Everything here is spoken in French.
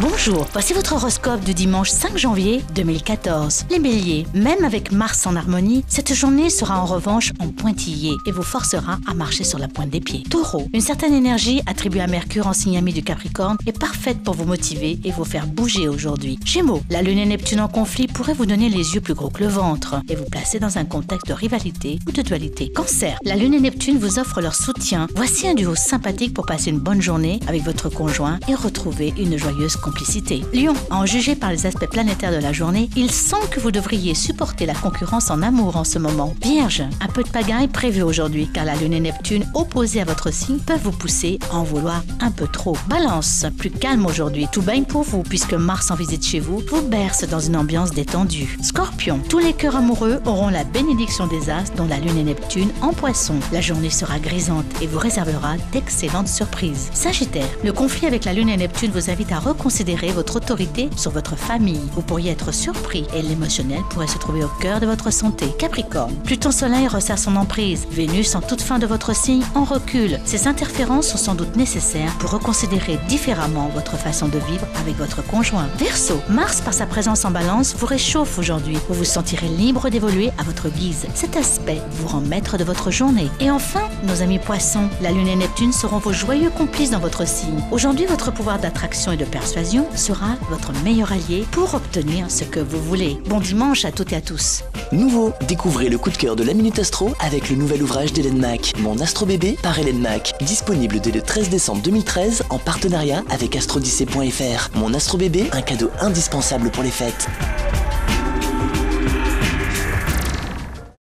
Bonjour, voici votre horoscope du dimanche 5 janvier 2014. Les béliers, même avec Mars en harmonie, cette journée sera en revanche en pointillé et vous forcera à marcher sur la pointe des pieds. Taureau, une certaine énergie attribuée à Mercure en signe ami du Capricorne est parfaite pour vous motiver et vous faire bouger aujourd'hui. Gémeaux, la lune et Neptune en conflit pourraient vous donner les yeux plus gros que le ventre et vous placer dans un contexte de rivalité ou de dualité. Cancer, la lune et Neptune vous offrent leur soutien. Voici un duo sympathique pour passer une bonne journée avec votre conjoint et retrouver une joyeuse complicité. Lion, en jugé par les aspects planétaires de la journée, il sent que vous devriez supporter la concurrence en amour en ce moment. Vierge, un peu de pagaille prévu aujourd'hui car la Lune et Neptune opposés à votre signe peuvent vous pousser à en vouloir un peu trop. Balance, plus calme aujourd'hui, tout baigne pour vous puisque Mars en visite chez vous vous berce dans une ambiance détendue. Scorpion, tous les cœurs amoureux auront la bénédiction des astres dont la Lune et Neptune en poisson. La journée sera grisante et vous réservera d'excellentes surprises. Sagittaire, le conflit avec la Lune et Neptune vous invite à reconsidérer votre autorité sur votre famille. Vous pourriez être surpris et l'émotionnel pourrait se trouver au cœur de votre santé. Capricorne, Pluton Soleil resserre son emprise. Vénus, en toute fin de votre signe, en recule. Ces interférences sont sans doute nécessaires pour reconsidérer différemment votre façon de vivre avec votre conjoint. Verseau, Mars, par sa présence en balance, vous réchauffe aujourd'hui. Vous vous sentirez libre d'évoluer à votre guise. Cet aspect vous rend maître de votre journée. Et enfin, nos amis poissons, la Lune et Neptune seront vos joyeux complices dans votre signe. Aujourd'hui, votre pouvoir d'attraction et de persuasion sera votre meilleur allié pour obtenir ce que vous voulez. Bon dimanche à toutes et à tous. Nouveau, découvrez le coup de cœur de la Minute Astro avec le nouvel ouvrage d'Hélène Mac, Mon Astro Bébé par Hélène Mac, disponible dès le 13 décembre 2013 en partenariat avec astrodyssée.fr. Mon Astro Bébé, un cadeau indispensable pour les fêtes.